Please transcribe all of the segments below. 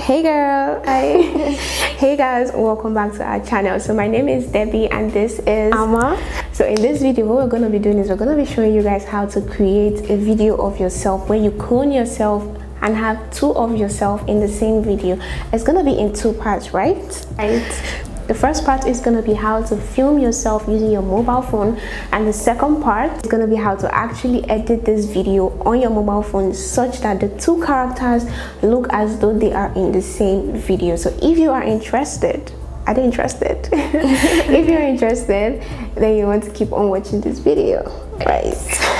hey girl. Hi. Hey guys. Welcome back to our channel. So my name is debbie and this is Ama. so in this video what we're going to be doing is we're going to be showing you guys how to create a video of yourself where you clone yourself and have two of yourself in the same video. It's going to be in two parts right? Right the first part is going to be how to film yourself using your mobile phone and the second part is going to be how to actually edit this video on your mobile phone such that the two characters look as though they are in the same video. So if you are interested, are they interested? if you're interested, then you want to keep on watching this video, right?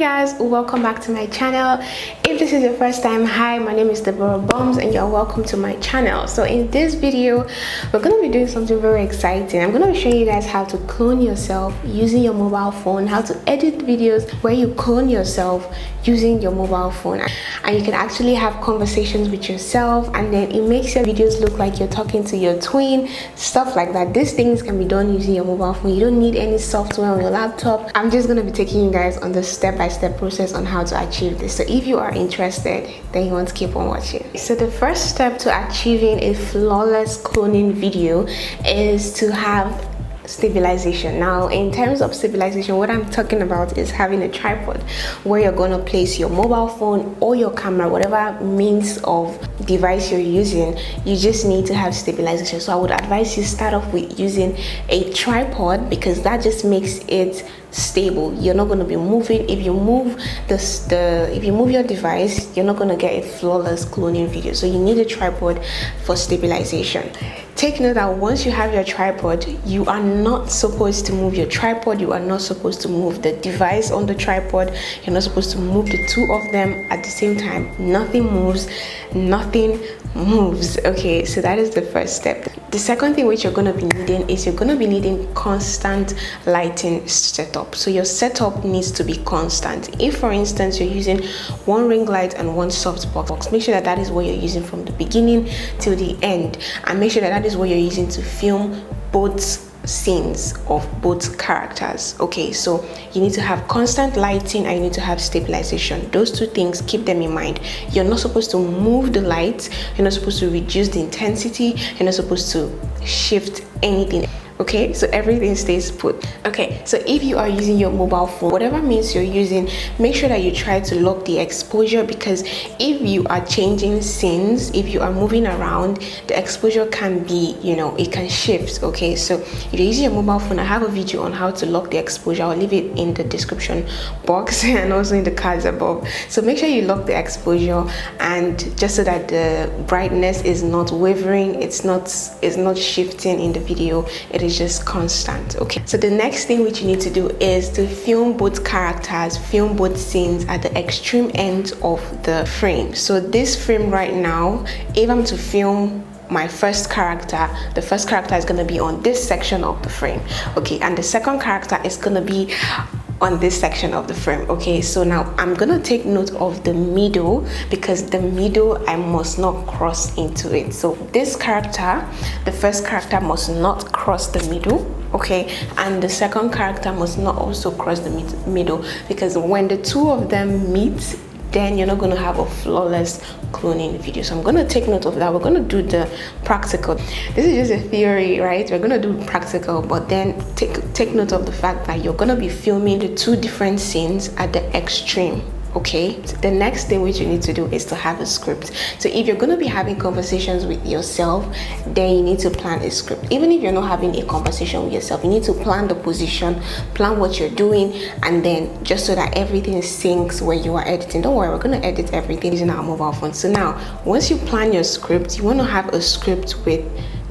Guys welcome back to my channel. If this is your first time hi my name is deborah boms and you're welcome to my channel. So in this video we're going to be doing something very exciting. I'm going to be showing you guys how to clone yourself using your mobile phone how to edit videos where you clone yourself using your mobile phone. And you can actually have conversations with yourself and then it makes your videos look like you're talking to your twin stuff like that. These things can be done using your mobile phone. You don't need any software on your laptop. I'm just going to be taking you guys on the step by step process on how to achieve this. So if you are interested, then you want to keep on watching. So the first step to achieving a flawless cloning video is to have stabilization now in terms of stabilization what i'm talking about is having a tripod where you're going to place your mobile phone or your camera whatever means of device you're using. You just need to have stabilization. So i would advise you start off with using a tripod because that just makes it stable. You're not going to be moving. If you move this the if you move your device you're not going to get a flawless cloning video. So you need a tripod for stabilization take note that once you have your tripod you are not supposed to move your tripod you are not supposed to move the device on the tripod you're not supposed to move the two of them at the same time. Nothing moves nothing moves okay? So that is the first step the second thing which you're going to be needing is you're going to be needing constant lighting setup. So your setup needs to be constant. If for instance you're using one ring light and one softbox make sure that that is what you're using from the beginning till the end and make sure that that is what you're using to film both scenes of both characters. Okay so you need to have constant lighting and you need to have stabilization. Those two things keep them in mind. You're not supposed to move the light you're not supposed to reduce the intensity. You're not supposed to shift anything okay so everything stays put. Okay so if you are using your mobile phone whatever means you're using make sure that you try to lock the exposure because if you are changing scenes if you are moving around the exposure can be you know it can shift okay? So if you're using your mobile phone i have a video on how to lock the exposure. I'll leave it in the description box and also in the cards above. So make sure you lock the exposure and just so that the brightness is not wavering it's not it's not shifting in the video. It is is just constant okay? So the next thing which you need to do is to film both characters film both scenes at the extreme end of the frame. So this frame right now if i'm to film my first character the first character is going to be on this section of the frame okay? And the second character is going to be on this section of the frame. Okay so now i'm gonna take note of the middle because the middle i must not cross into it. So this character the first character must not cross the middle okay? And the second character must not also cross the middle because when the two of them meet then you're not going to have a flawless cloning video. So i'm going to take note of that. We're going to do the practical. This is just a theory right? We're going to do practical but then take take note of the fact that you're going to be filming the two different scenes at the extreme okay? The next thing which you need to do is to have a script. So if you're going to be having conversations with yourself then you need to plan a script. Even if you're not having a conversation with yourself you need to plan the position plan what you're doing and then just so that everything syncs where you are editing. Don't worry we're going to edit everything using our mobile phone. So now once you plan your script you want to have a script with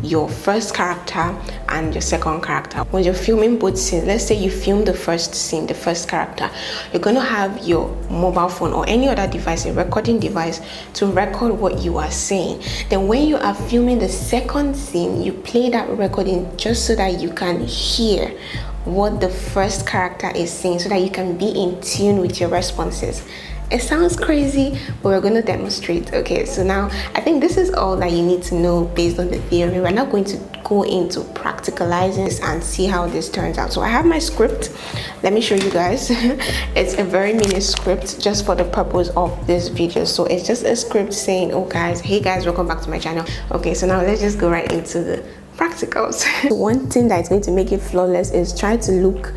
your first character and your second character. When you're filming both scenes, let's say you film the first scene, the first character, you're going to have your mobile phone or any other device, a recording device, to record what you are saying. Then when you are filming the second scene, you play that recording just so that you can hear what the first character is saying so that you can be in tune with your responses it sounds crazy but we're going to demonstrate. Okay so now i think this is all that you need to know based on the theory. We're not going to go into practicalizing this and see how this turns out. So i have my script. Let me show you guys. It's a very mini script just for the purpose of this video. So it's just a script saying oh guys hey guys welcome back to my channel. Okay so now let's just go right into the practicals. One thing that's going to make it flawless is try to look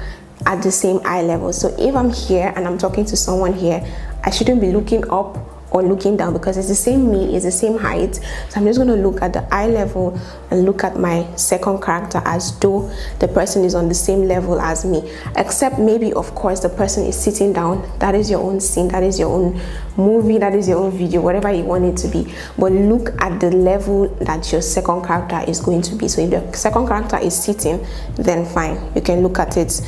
at the same eye level. So if i'm here and i'm talking to someone here i shouldn't be looking up or looking down because it's the same me it's the same height. So i'm just going to look at the eye level and look at my second character as though the person is on the same level as me. Except maybe of course the person is sitting down. That is your own scene that is your own movie that is your own video whatever you want it to be. But look at the level that your second character is going to be. So if the second character is sitting then fine you can look at it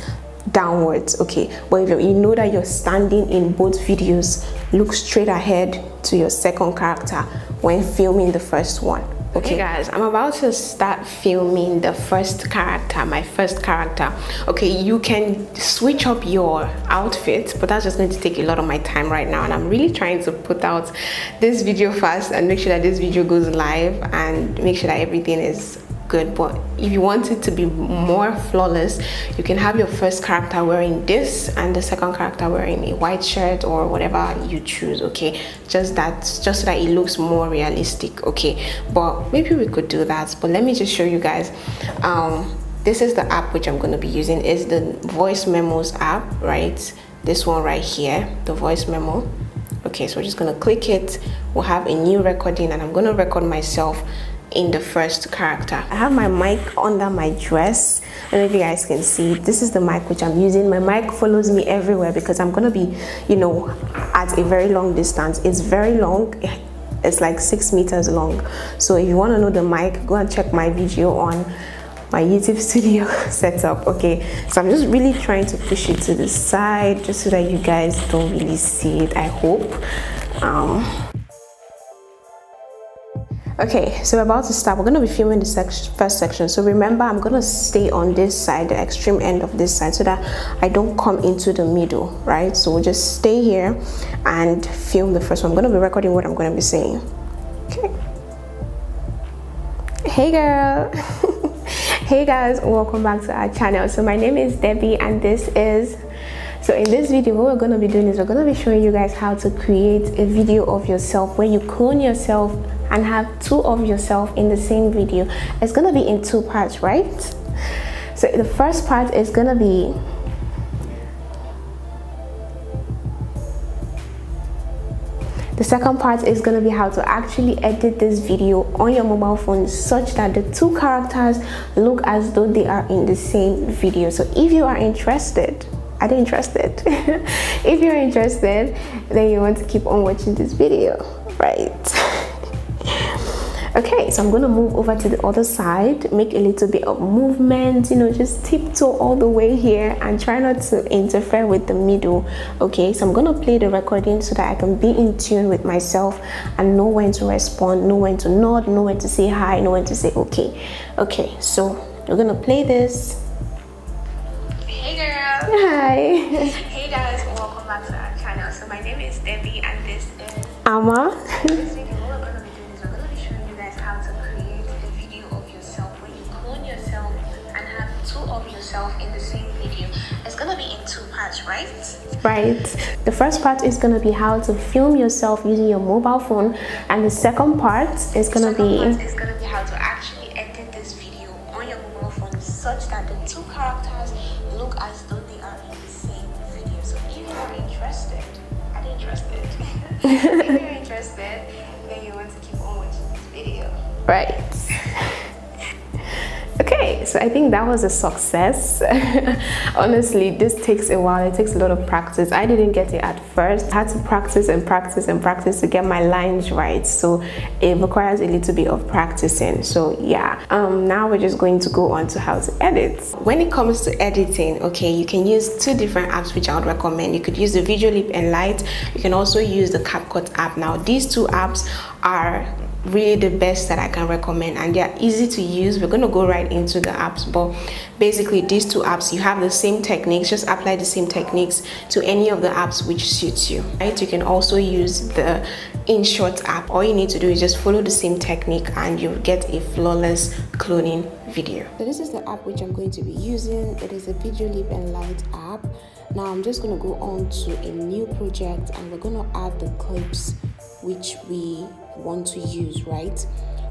downwards okay? But if you know that you're standing in both videos look straight ahead to your second character when filming the first one okay? guys i'm about to start filming the first character my first character. Okay you can switch up your outfit but that's just going to take a lot of my time right now and i'm really trying to put out this video fast and make sure that this video goes live and make sure that everything is good but if you want it to be more flawless you can have your first character wearing this and the second character wearing a white shirt or whatever you choose okay? Just that just so that it looks more realistic okay? But maybe we could do that but let me just show you guys. Um this is the app which i'm going to be using. Is the voice memos app right? This one right here the voice memo. Okay so we're just going to click it. We'll have a new recording and i'm going to record myself in the first character. I have my mic under my dress. I don't know if you guys can see. This is the mic which I'm using. My mic follows me everywhere because I'm gonna be, you know, at a very long distance. It's very long. It's like six meters long. So if you want to know the mic, go and check my video on my YouTube studio setup. Okay, so I'm just really trying to push it to the side just so that you guys don't really see it. I hope. Um, okay so we're about to start. We're going to be filming the section, first section. So remember i'm going to stay on this side the extreme end of this side so that i don't come into the middle right? So we'll just stay here and film the first one. I'm going to be recording what i'm going to be saying. Okay. Hey girl. Hey guys. Welcome back to our channel. So my name is debbie and this is so in this video what we're going to be doing is we're going to be showing you guys how to create a video of yourself where you clone yourself and have two of yourself in the same video it's gonna be in two parts right so the first part is gonna be The second part is going to be how to actually edit this video on your mobile phone such that the two characters look as though they are in the same video. So if you are interested, are they interested? if you're interested, then you want to keep on watching this video, right? so i'm going to move over to the other side make a little bit of movement you know just tiptoe all the way here and try not to interfere with the middle okay? So i'm going to play the recording so that i can be in tune with myself and know when to respond know when to nod know when to say hi know when to say okay. Okay so we're going to play this. Hey girl. Hi. Hey guys. Welcome back to our channel. So my name is debbie and this is Ama. in the same video. It's gonna be in two parts, right? Right. The first part is gonna be how to film yourself using your mobile phone, and the second part is gonna be. Part is gonna be how to actually edit this video on your mobile phone such that the two characters look as though they are in the same video. So if you're interested, I'm interested. if you're interested, then you want to keep on watching this video. Right so i think that was a success. Honestly this takes a while. It takes a lot of practice. I didn't get it at first. I had to practice and practice and practice to get my lines right. So it requires a little bit of practicing. So yeah. Um now we're just going to go on to how to edit. When it comes to editing okay you can use two different apps which i would recommend. You could use the Videoleap Enlight. you can also use the CapCut app. Now these two apps are really the best that I can recommend and they're easy to use. We're going to go right into the apps, but basically these two apps, you have the same techniques, just apply the same techniques to any of the apps which suits you, right? You can also use the InShot app. All you need to do is just follow the same technique and you'll get a flawless cloning video. So this is the app which I'm going to be using. It is a Videoleap Enlight app. Now I'm just going to go on to a new project and we're going to add the clips which we want to use, right?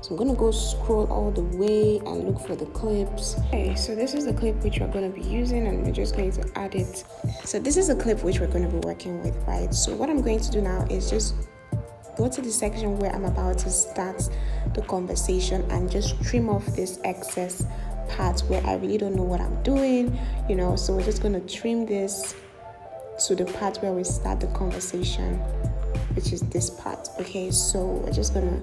So I'm gonna go scroll all the way and look for the clips. Okay, so this is the clip which we're gonna be using and we're just going to add it. So this is the clip which we're gonna be working with, right? So what I'm going to do now is just go to the section where I'm about to start the conversation and just trim off this excess part where I really don't know what I'm doing, you know. So we're just gonna trim this to the part where we start the conversation which is this part. Okay so we're just gonna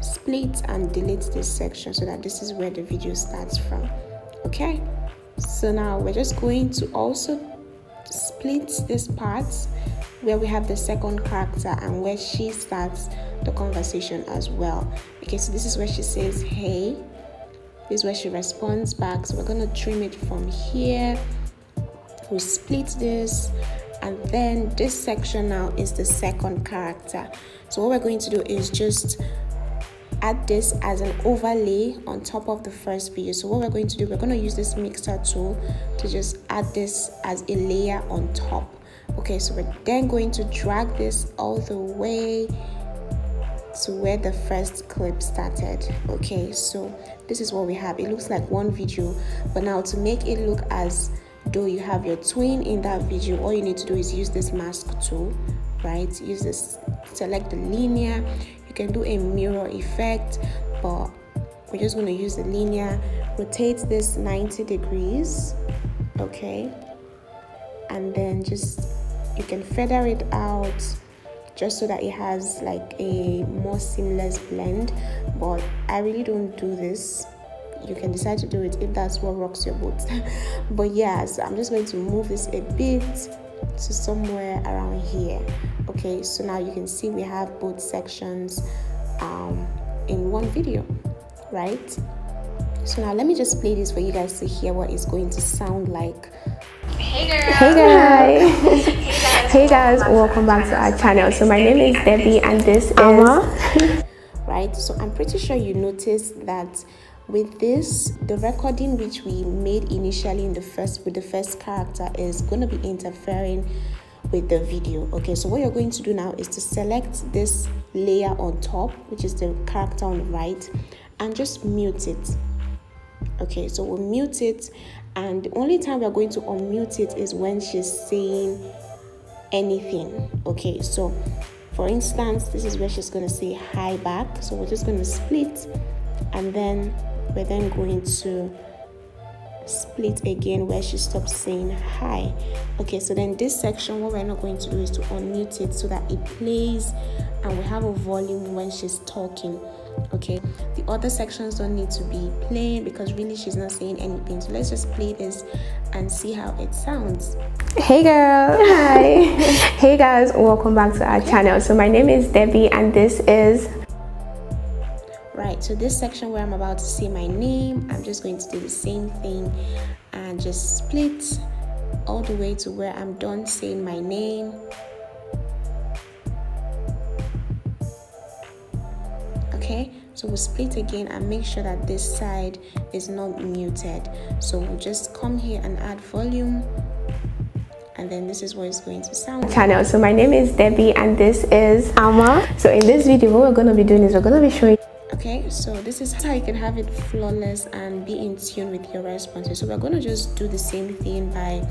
split and delete this section so that this is where the video starts from. Okay so now we're just going to also split this part where we have the second character and where she starts the conversation as well. Okay so this is where she says hey this is where she responds back. So we're to trim it from here. We split this and then this section now is the second character. So what we're going to do is just add this as an overlay on top of the first video. So what we're going to do we're going to use this mixer tool to just add this as a layer on top. Okay so we're then going to drag this all the way to where the first clip started. Okay so this is what we have. It looks like one video but now to make it look as though you have your twin in that video all you need to do is use this mask tool right? Use this select the linear. You can do a mirror effect but we're just going to use the linear. Rotate this 90 degrees okay? And then just you can feather it out just so that it has like a more seamless blend but i really don't do this you can decide to do it if that's what rocks your boat. But yes i'm just going to move this a bit to somewhere around here. Okay so now you can see we have both sections um, in one video right? So now let me just play this for you guys to hear what it's going to sound like. Hey girl. Hey guys. Hey guys. Welcome back to our channel. so my name is debbie and this is Alma. right? So i'm pretty sure you noticed that with this the recording which we made initially in the first with the first character is going to be interfering with the video okay? So what you're going to do now is to select this layer on top which is the character on the right and just mute it okay? So we'll mute it and the only time we're going to unmute it is when she's saying anything okay? So for instance this is where she's going to say hi back. So we're just going to split and then we're then going to split again where she stops saying hi. Okay so then this section what we're not going to do is to unmute it so that it plays and we have a volume when she's talking okay? The other sections don't need to be playing because really she's not saying anything. So let's just play this and see how it sounds. Hey girl. Hi. Hey guys. Welcome back to our channel. So my name is debbie and this is right so this section where i'm about to say my name i'm just going to do the same thing and just split all the way to where i'm done saying my name. Okay so we'll split again and make sure that this side is not muted. So we'll just come here and add volume and then this is what it's going to sound channel. So my name is debbie and this is alma. So in this video what we're going to be doing is we're going to be showing okay so this is how you can have it flawless and be in tune with your responses so we're going to just do the same thing by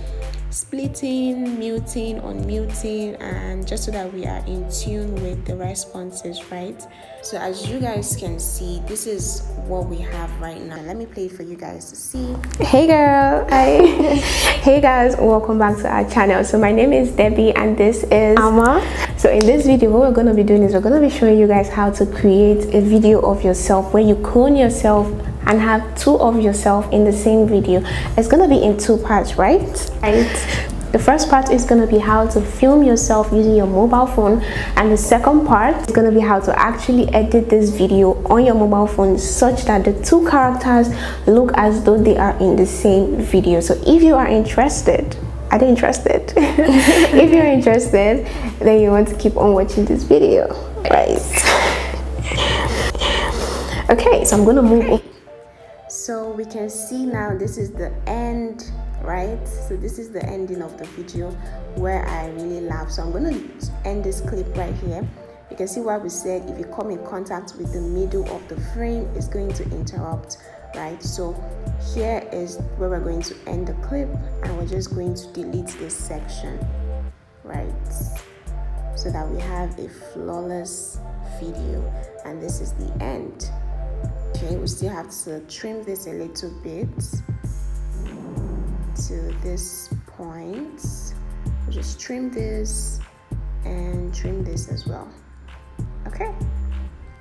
splitting muting unmuting and just so that we are in tune with the responses right? So as you guys can see this is what we have right now. Let me play it for you guys to see. Hey girl. Hi. Hey guys. Welcome back to our channel. So my name is debbie and this is alma so in this video what we're going to be doing is we're going to be showing you guys how to create a video of yourself where you clone yourself and have two of yourself in the same video it's going to be in two parts right right The first part is going to be how to film yourself using your mobile phone and the second part is going to be how to actually edit this video on your mobile phone such that the two characters look as though they are in the same video. So if you are interested, are they interested? if you're interested, then you want to keep on watching this video, right? okay, so I'm going to move so we can see now this is the end right? So this is the ending of the video where i really laugh. So i'm going to end this clip right here. You can see what we said. If you come in contact with the middle of the frame it's going to interrupt right? So here is where we're going to end the clip and we're just going to delete this section right? So that we have a flawless video and this is the end okay we still have to trim this a little bit to this point. We'll just trim this and trim this as well. Okay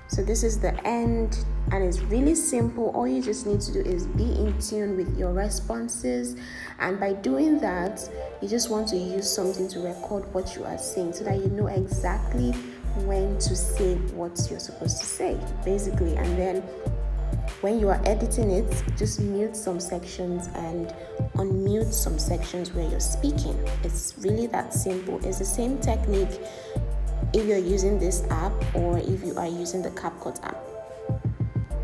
so this is the end and it's really simple. All you just need to do is be in tune with your responses and by doing that you just want to use something to record what you are saying so that you know exactly when to say what you're supposed to say basically. And then when you are editing it, just mute some sections and unmute some sections where you're speaking. It's really that simple. It's the same technique if you're using this app or if you are using the CapCut app.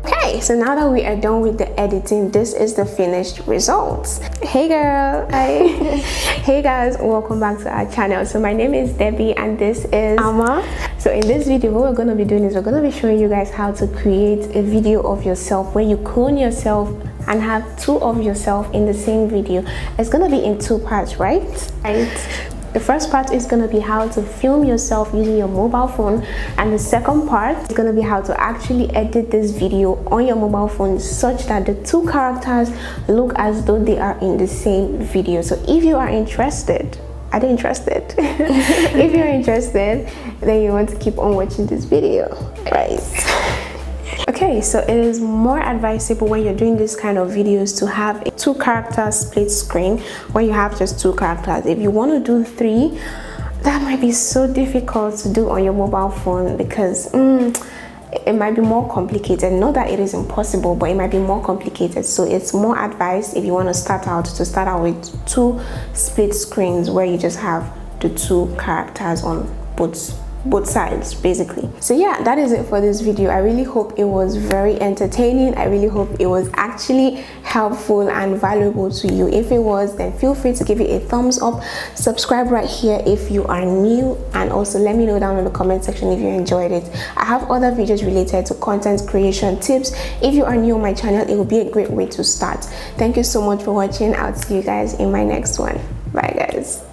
Okay, so now that we are done with the editing, this is the finished results. Hey girl, hi. hey guys, welcome back to our channel. So my name is Debbie and this is Ama. So in this video, what we're going to be doing is we're going to be showing you guys how to create a video of yourself where you clone yourself and have two of yourself in the same video. It's going to be in two parts, right? Right. The first part is going to be how to film yourself using your mobile phone and the second part is going to be how to actually edit this video on your mobile phone such that the two characters look as though they are in the same video. So if you are interested, are they interested? if you're interested, then you want to keep on watching this video, right? Okay, so it is more advisable when you're doing this kind of videos to have a two character split screen where you have just two characters. If you want to do three, that might be so difficult to do on your mobile phone because mm, it might be more complicated. Not that it is impossible, but it might be more complicated. So it's more advised if you want to start out to start out with two split screens where you just have the two characters on both both sides basically. So yeah that is it for this video. I really hope it was very entertaining. I really hope it was actually helpful and valuable to you. If it was then feel free to give it a thumbs up. Subscribe right here if you are new. And also let me know down in the comment section if you enjoyed it. I have other videos related to content creation tips. If you are new on my channel it will be a great way to start. Thank you so much for watching. I'll see you guys in my next one. Bye guys